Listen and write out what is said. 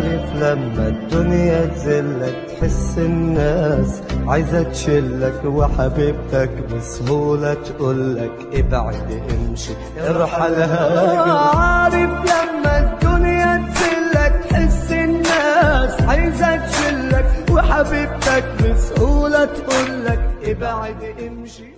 عارف لما الدنيا تزلك تحس الناس عايزة تشلك وحبيبتك بسهولة تقولك ابعد امشي ارحل هاجر عارف لما الدنيا تزلك تحس الناس عايزة تشلك وحبيبتك بسهولة تقولك ابعد امشي